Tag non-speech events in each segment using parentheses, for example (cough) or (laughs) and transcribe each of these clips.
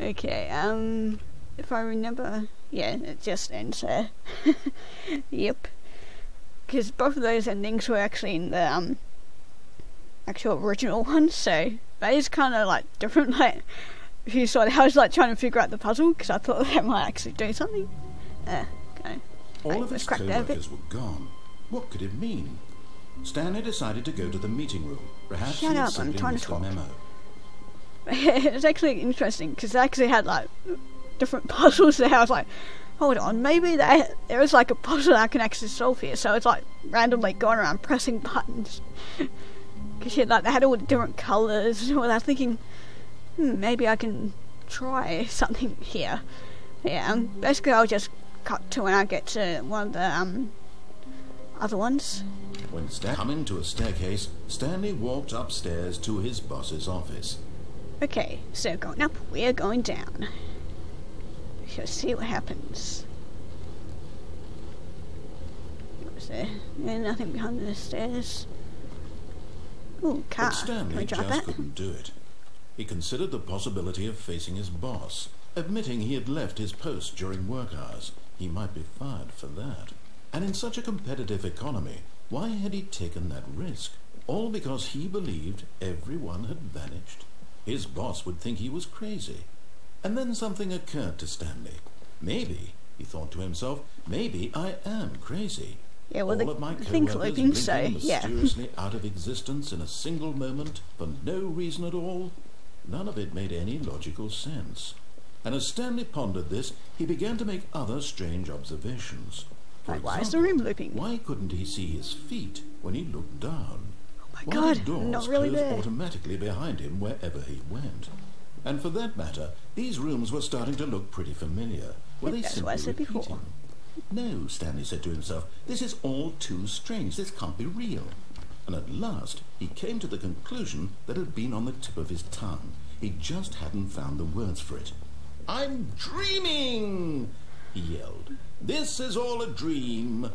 Okay, um, if I remember, yeah, it just ends there. (laughs) yep. Because both of those endings were actually in the, um, actual original (laughs) one, so that is kind of like different. (laughs) Like, if you saw it, I was like trying to figure out the puzzle because I thought that might actually do something. Uh, okay. All Right, of his let's crack that a bit. co-workers were gone. What could it mean? Stanley decided to go to the meeting room. Perhaps Shut he had up, I'm trying to talk. memo. (laughs) it's actually interesting because they actually had like different (laughs) puzzles there. I was like, hold on, maybe there there is like a puzzle I can actually solve here. So it's like randomly going around pressing buttons. (laughs) Because yeah, like they had all the different colours. Well, I was thinking, hmm, maybe I can try something here. Yeah, um, basically I'll just cut to when I get to one of the um other ones. When Stan coming to a staircase, Stanley walked upstairs to his boss's office. Okay, so going up, we're going down. We shall see what happens. Was there? Yeah, nothing behind the stairs. Ooh, car. But Stanley just that? couldn't do it. He considered the possibility of facing his boss, admitting he had left his post during work hours. He might be fired for that. And in such a competitive economy, why had he taken that risk? All because he believed everyone had vanished. His boss would think he was crazy. And then something occurred to Stanley. Maybe, he thought to himself, maybe I am crazy. Yeah, well, All of my thing's looping, so, yeah. mysteriously out of existence in a single moment for no reason at all. None of it made any logical sense. And as Stanley pondered this, he began to make other strange observations. For Like, why is the example, room looping? Why couldn't he see his feet when he looked down? God, did doors not really close there. automatically behind him wherever he went? And for that matter, these rooms were starting to look pretty familiar. Were they That's what I said before. repeating? No, Stanley said to himself, this is all too strange. This can't be real. And at last, he came to the conclusion that had been on the tip of his tongue. He just hadn't found the words for it. I'm dreaming! He yelled. This is all a dream.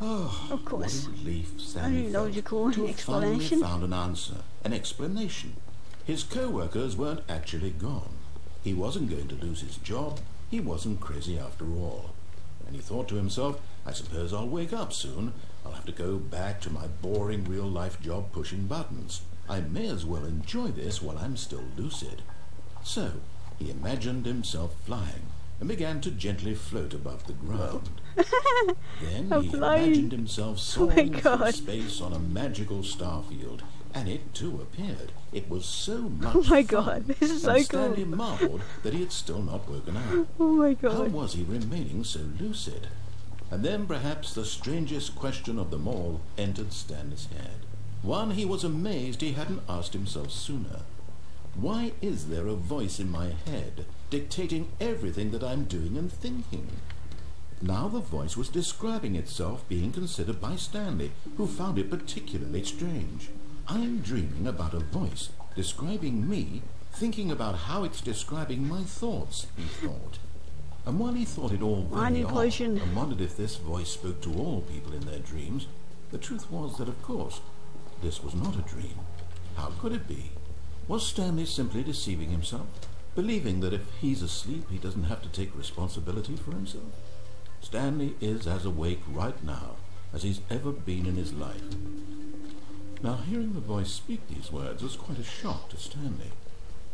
Oh, Of course. Relief Stanley logical to have finally found an answer, an explanation. His co-workers weren't actually gone. He wasn't going to lose his job. He wasn't crazy after all. And he thought to himself, I suppose I'll wake up soon. I'll have to go back to my boring real-life job pushing buttons. I may as well enjoy this while I'm still lucid. So, he imagined himself flying and began to gently float above the ground. Then I'm he imagined himself Oh soaring through space on a magical starfield, and it too appeared. It was so oh much Oh my god, this is so Stanley cool. marveled that he had still not woken up. (laughs) Oh my god. How was he remaining so lucid? And then perhaps the strangest question of them all entered Stanley's head. One he was amazed he hadn't asked himself sooner. Why is there a voice in my head dictating everything that I'm doing and thinking? Now the voice was describing itself being considered by Stanley, who found it particularly strange. I'm dreaming about a voice describing me, thinking about how it's describing my thoughts, he thought. And while he thought it all very odd, and wondered if this voice spoke to all people in their dreams, the truth was that, of course, this was not a dream. How could it be? Was Stanley simply deceiving himself, believing that if he's asleep he doesn't have to take responsibility for himself? Stanley is as awake right now as he's ever been in his life. Now, hearing the voice speak these words was quite a shock to Stanley.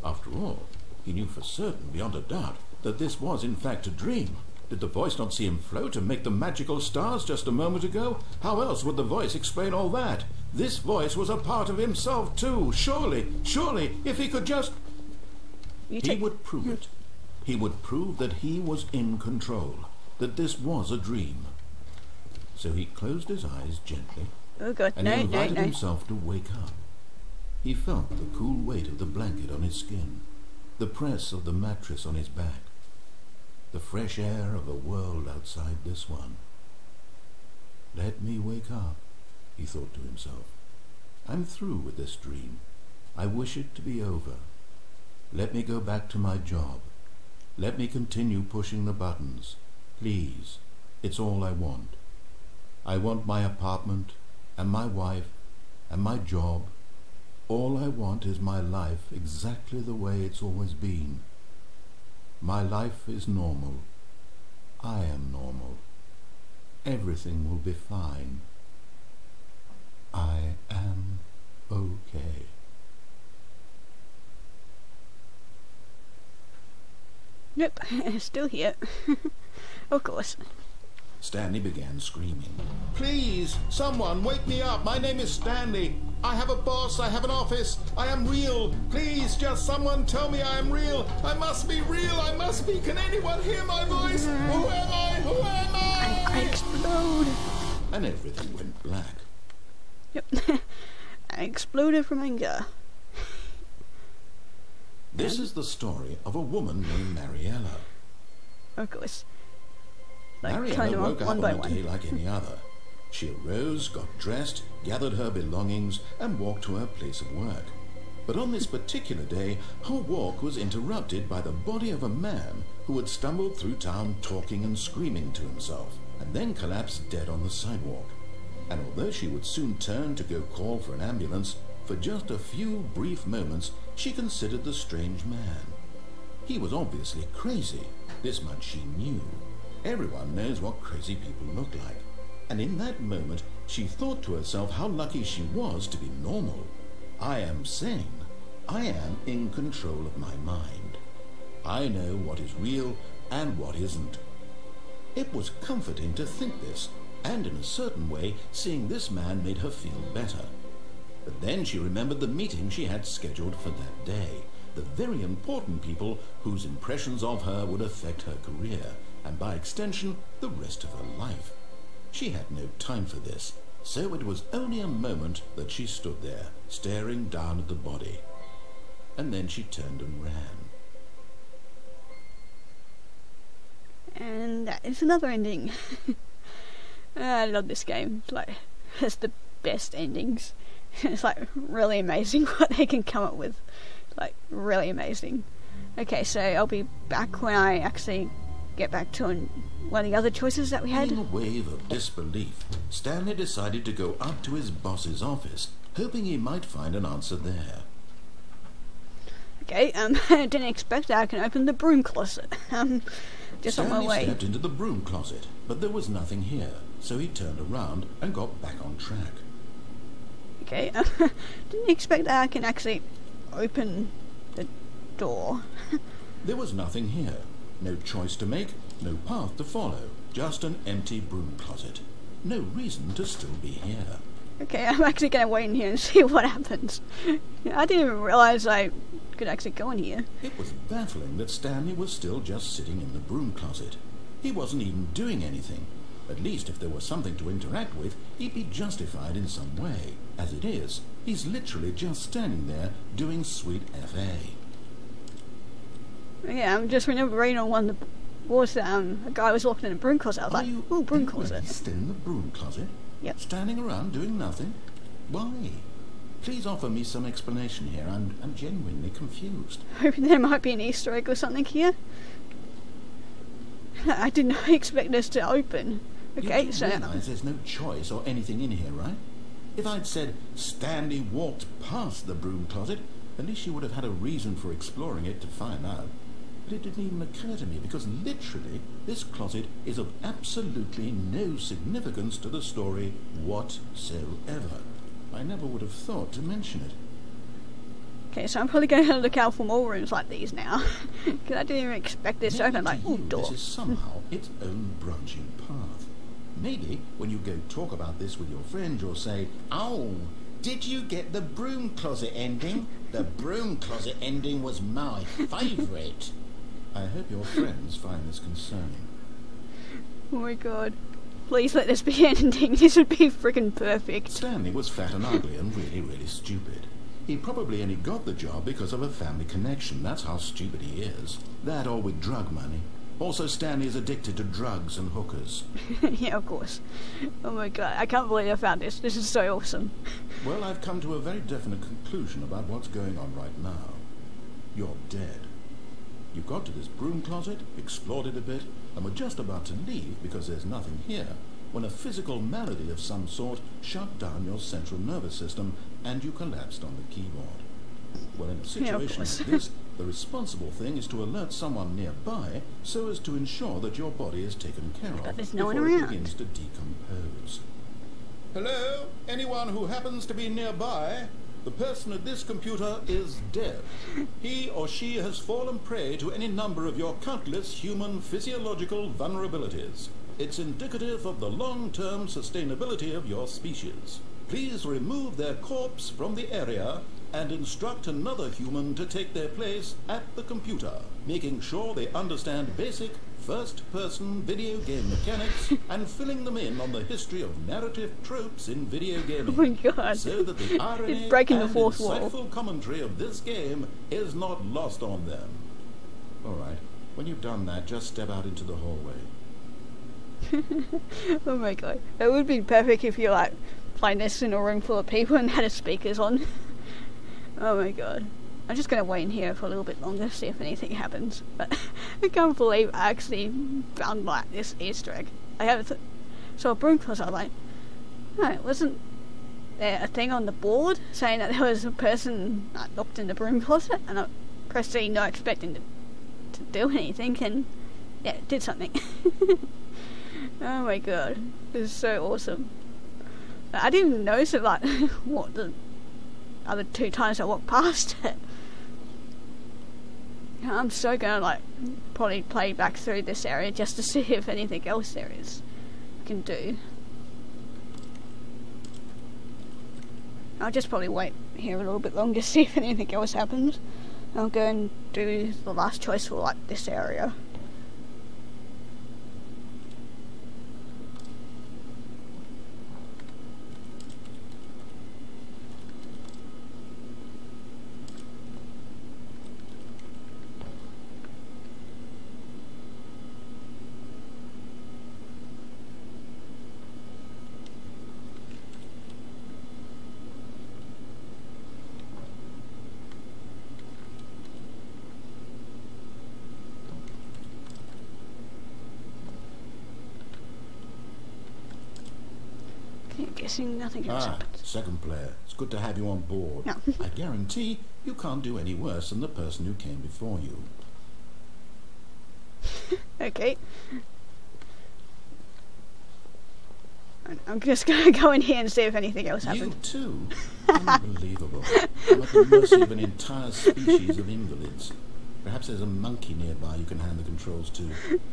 After all, he knew for certain, beyond a doubt, that this was in fact a dream. Did the voice not see him float and make the magical stars just a moment ago? How else would the voice explain all that? This voice was a part of himself too. Surely, surely, if he could just... You He would prove it. He would prove that he was in control, that this was a dream. So he closed his eyes gently, Oh god, and no, he no, invited no. himself to wake up. He felt the cool weight of the blanket on his skin, the press of the mattress on his back, the fresh air of a world outside this one. Let me wake up, he thought to himself. I'm through with this dream. I wish it to be over. Let me go back to my job. Let me continue pushing the buttons. Please, it's all I want. I want my apartment, and my wife, and my job. All I want is my life exactly the way it's always been. My life is normal. I am normal. Everything will be fine. I am okay. Nope, (laughs) still here. (laughs) of course. Stanley began screaming. Please, someone, wake me up. My name is Stanley. I have a boss. I have an office. I am real. Please, just someone tell me I am real. I must be real. I must be. Can anyone hear my voice? Who am I? Who am I? I explode. And everything went black. Yep. (laughs) I exploded from anger. This is the story of a woman named Mariella. Of course. Like, Mariella kind of woke up one on by a one. day like any other. She arose, got dressed, gathered her belongings, and walked to her place of work. But on this particular day, her walk was interrupted by the body of a man who had stumbled through town talking and screaming to himself, and then collapsed dead on the sidewalk. And although she would soon turn to go call for an ambulance, for just a few brief moments she considered the strange man. He was obviously crazy. This much she knew. Everyone knows what crazy people look like. And in that moment, she thought to herself how lucky she was to be normal. I am sane. I am in control of my mind. I know what is real and what isn't. It was comforting to think this, and in a certain way, seeing this man made her feel better. But then she remembered the meeting she had scheduled for that day, the very important people whose impressions of her would affect her career, and by extension, the rest of her life. She had no time for this, so it was only a moment that she stood there, staring down at the body. And then she turned and ran. And that is another ending. (laughs) I love this game. Like (laughs) it's the best endings. (laughs) It's like really amazing (laughs) what they can come up with. Like really amazing. Okay, so I'll be back when I actually get back to one of the other choices that we had. In a wave of disbelief, Stanley decided to go up to his boss's office, hoping he might find an answer there. Okay, um, (laughs) I didn't expect that I can open the broom closet. Um, just on my way. stepped into the broom closet, but there was nothing here, so he turned around and got back on track. Okay, (laughs) didn't expect that I can actually open the door. (laughs) There was nothing here. No choice to make, no path to follow, just an empty broom closet. No reason to still be here. Okay, (laughs) I'm actually gonna wait in here and see what happens. I didn't even realize I could actually go in here. It was baffling that Stanley was still just sitting in the broom closet. He wasn't even doing anything. At least if there was something to interact with, he'd be justified in some way. As it is, he's literally just standing there doing sweet FA. Yeah, I'm just remembering on one of the boards that um, a guy was walking in a broom closet. I was Are like, you ooh, broom closet. still in the broom closet? Yep. Standing around doing nothing? Why? Please offer me some explanation here. I'm, I'm genuinely confused. (laughs) Hoping there might be an Easter egg or something here. (laughs) I did not (laughs) expect this to open. Okay, you so realize there's no choice or anything in here, right? If I'd said Stanley walked past the broom closet, at least you would have had a reason for exploring it to find out. But it didn't even occur to me because literally this closet is of absolutely no significance to the story whatsoever. I never would have thought to mention it. okay, so I'm probably going to look out for more rooms like these now, (laughs) because I didn't even expect this to open. Like, door. This is somehow its own branching path. Maybe when you go talk about this with your friend, you'll say, "Oh, did you get the broom closet ending? The broom closet ending was my favourite." I hope your friends find this concerning. Oh my god. Please let this be (laughs) ending. This would be freaking perfect. Stanley was fat and ugly and really, really stupid. He probably only got the job because of a family connection. That's how stupid he is. That or with drug money. Also, Stanley is addicted to drugs and hookers. (laughs) yeah, of course. Oh my god, I can't believe I found this. This is so awesome. Well, I've come to a very definite conclusion about what's going on right now. You're dead. You got to this broom closet, explored it a bit, and were just about to leave because there's nothing here, when a physical malady of some sort shut down your central nervous system and you collapsed on the keyboard. Well, in a situation course. like this, (laughs) The responsible thing is to alert someone nearby so as to ensure that your body is taken care of there's no one before it begins to decompose. Hello? Anyone who happens to be nearby? The person at this computer is dead. He or she has fallen prey to any number of your countless human physiological vulnerabilities. It's indicative of the long-term sustainability of your species. Please remove their corpse from the area and instruct another human to take their place at the computer, making sure they understand basic first-person video game mechanics (laughs) and filling them in on the history of narrative tropes in video oh gaming. Oh my god. So that the irony (laughs) It's breaking the fourth wall. insightful commentary of this game is not lost on them. All right. When you've done that, just step out into the hallway. (laughs) Oh my god. It would be perfect if you like playing this in a room full of people and had the speakers on. Oh my god. I'm just gonna wait in here for a little bit longer, to see if anything happens. But (laughs) I can't believe I actually found like this Easter egg. I have so a broom closet. I'm like, no, wasn't there a thing on the board saying that there was a person like, locked in the broom closet? And I pressed E, not expecting to, to do anything, and yeah, it did something. (laughs) Oh my god, this is so awesome. I didn't even notice it like (laughs) what the other two times I walked past (laughs) it. I'm so gonna like probably play back through this area just to (laughs) see if anything else there is I can do. I'll just probably wait here a little bit longer to (laughs) see if anything else happens. I'll go and do the last choice for like this area. Okay, guessing nothing else Ah, happens. second player. It's good to have you on board. No. I guarantee you can't do any worse than the person who came before you. (laughs) Okay. I'm just gonna (laughs) go in here and see if anything else happens. You too? (laughs) Unbelievable. I'm at the mercy of an entire species of invalids. Perhaps there's a monkey nearby you can hand the controls to.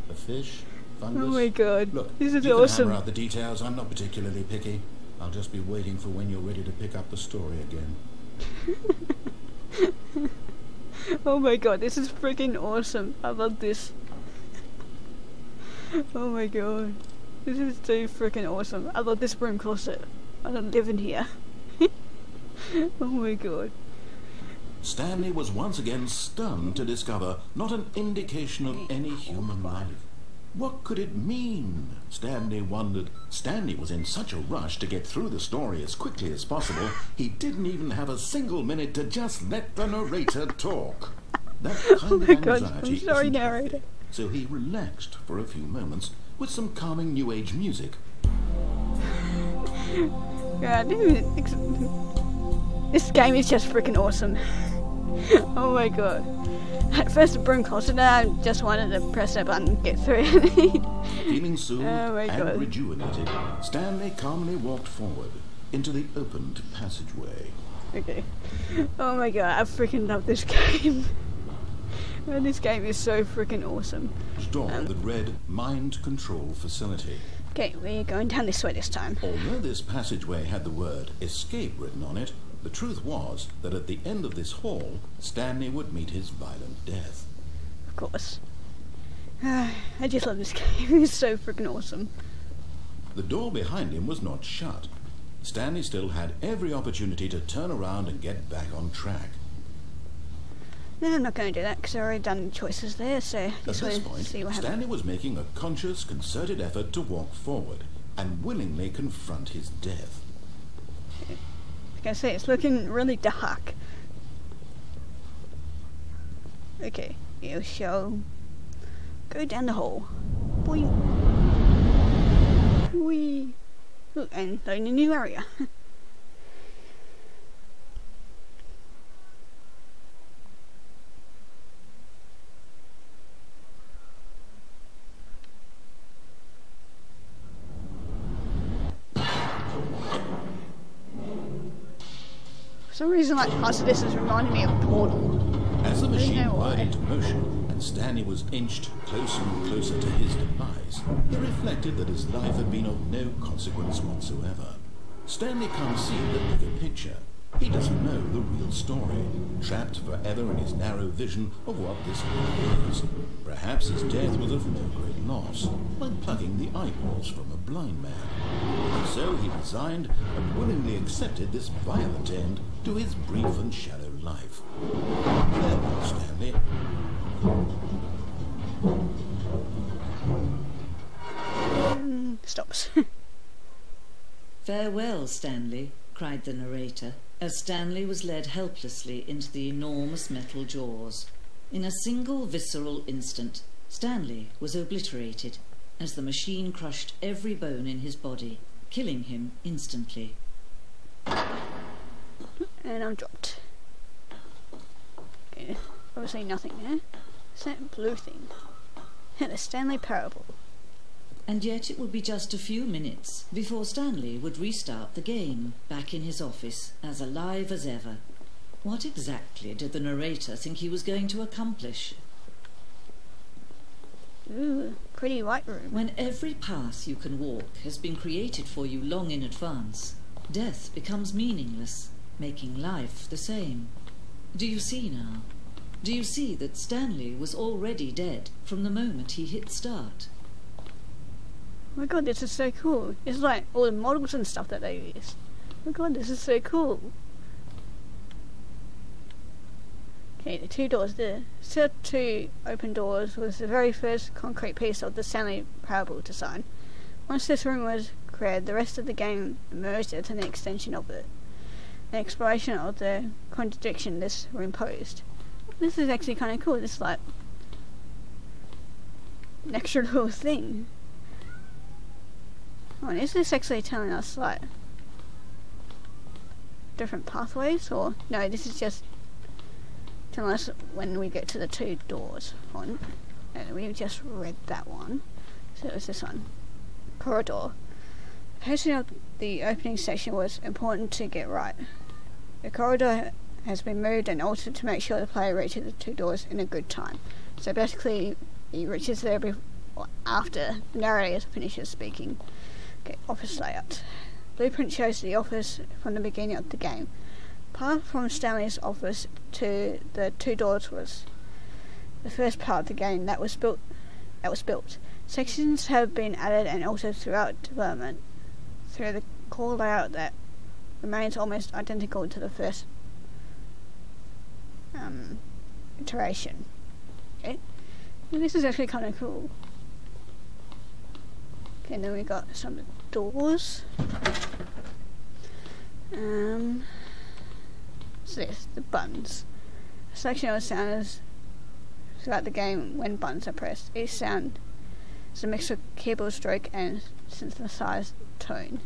A fish? Fungus? Oh my god, Look, this is you can awesome. hammer out the details. I'm not particularly picky. I'll just be waiting for when you're ready to pick up the story again. (laughs) Oh my god, this is freaking awesome. I love this. Oh my god. This is too freaking awesome. I love this broom closet. I don't live in here. (laughs) oh my god. Stanley was once again stunned to discover not an indication of any human life. What could it mean? Stanley wondered. Stanley was in such a rush to get through the story as quickly as possible, he didn't even have a single minute to just let the narrator talk. That (laughs) oh kind Oh of my God, anxiety I'm sorry, narrator. So he relaxed for a few moments with some calming new age music. Yeah, I didn't even ex- this game is just freaking awesome. (laughs) oh my god. At first the broom closet, and I just wanted to press that button and get through (laughs) it. Feeling soothed Oh and God. rejuvenated, Stanley calmly walked forward into the opened passageway. okay. Oh my god, I freaking love this game. (laughs) Man, this game is so freaking awesome. Door Um, that read Mind Control Facility. Okay, we're going down this way this time. Although this passageway had the word escape written on it, the truth was that at the end of this hall, Stanley would meet his violent death. Of course. (sighs) I just love this game. (laughs) It's so freaking awesome. The door behind him was not shut. Stanley still had every opportunity to turn around and get back on track. No, I'm not going to do that because I've already done choices there, so At this point, see what happens. Stanley was making a conscious, concerted effort to walk forward and willingly confront his death. I say, it's looking really dark. Okay, you shall go down the hole. Boing. Wee. Look, and load a new area. (laughs) some reason, like parts of this is reminding me of Portal. As the machine know into motion and Stanley was inched closer and closer to his demise, he reflected that his life had been of no consequence whatsoever. Stanley can't see the bigger picture. He doesn't know the real story, trapped forever in his narrow vision of what this world is. Perhaps his death was of no great loss, like plucking the eyeballs from a blind man. And so he resigned and willingly accepted this violent end to his brief and shallow life. Farewell, Stanley. Stops. (laughs) Farewell, Stanley, cried the narrator, as Stanley was led helplessly into the enormous metal jaws. In a single visceral instant, Stanley was obliterated as the machine crushed every bone in his body, killing him instantly. and I'm dropped. Okay, obviously nothing there. It's that blue thing. the Stanley Parable. And yet it would be just a few minutes before Stanley would restart the game, back in his office, as alive as ever. What exactly did the narrator think he was going to accomplish? Ooh, pretty white room. When every path you can walk has been created for you long in advance, death becomes meaningless, making life the same. Do you see now? Do you see that Stanley was already dead from the moment he hit start? Oh my god, this is so cool. It's like all the models and stuff that they use. Oh my god, this is so cool. Okay, the two doors there. Set two open doors was the very first concrete piece of the Stanley Parable design. Once this room was created, the rest of the game emerged as an extension of it. An exploration of the contradiction this room posed. This is actually kind of cool. This is like an extra little thing. Oh, is this actually telling us like different pathways or no this is just us when we get to the two doors on and we just read that one. So it was this one. Corridor. Pacing of the opening section was important to get right. The corridor has been moved and altered to make sure the player reaches the two doors in a good time. So basically he reaches there before, after the narrator finishes speaking. Okay, office layout. Blueprint shows the office from the beginning of the game. Path from Stanley's office to the two doors was the first part of the game that was built. That was built. Sections have been added and altered throughout development through the core layout that remains almost identical to the first um, iteration. Okay, and this is actually kind of cool. Okay, then we got some doors. Um, what's this? The buttons. A selection of sounds throughout the game when buttons are pressed. Each sound is a mix of keyboard stroke and synthesized tone.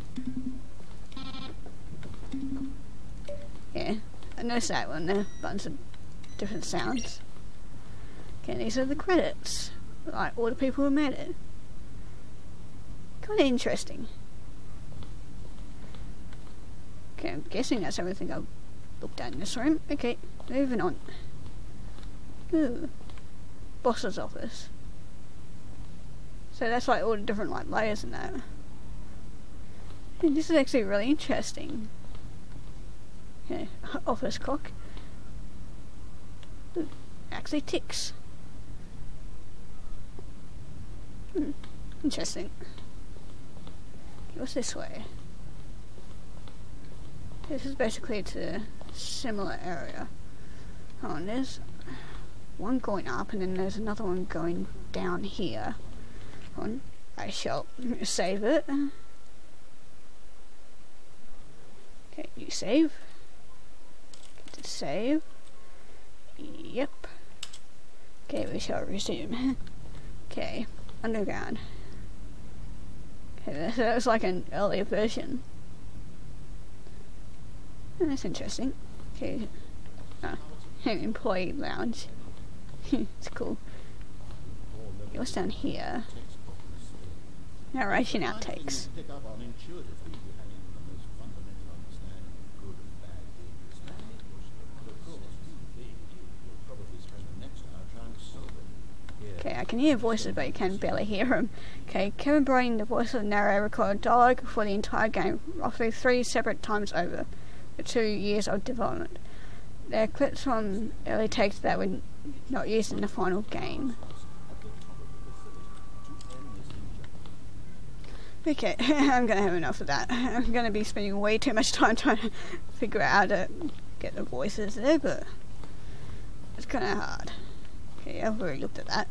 Yeah, I noticed that when the buttons are different sounds. Okay, these are the credits. Like all the people who made it. Kind of interesting. Okay, I'm guessing that's everything I've looked down this room. Okay, moving on. Ooh. Boss's office. So that's like all the different like layers in that. And this is actually really interesting. Okay, office clock. Ooh, actually ticks. Hmm, interesting. What's this way? This is basically to similar area. Oh, and there's one going up, and then there's another one going down here. On, I shall save it. Okay, you save. Get to save. Yep. Okay, we shall resume. (laughs) okay, underground. Okay, (laughs) that was like an earlier version. That's interesting. Okay. Ah, oh, an employee lounge. (laughs) it's cool. What's down here? Narration outtakes. Okay, I can hear voices, but you can barely hear them. Okay, Kevan Brighting, the voice of the narrator, recorded dialogue for the entire game, roughly three separate times over two years of development. Are clips from early takes that were not used in the final game. Okay, (laughs) I'm gonna have enough of that. I'm gonna be spending way too much time trying to (laughs) figure out how to get the voices there, but it's kinda hard. Okay, I've already looked at that.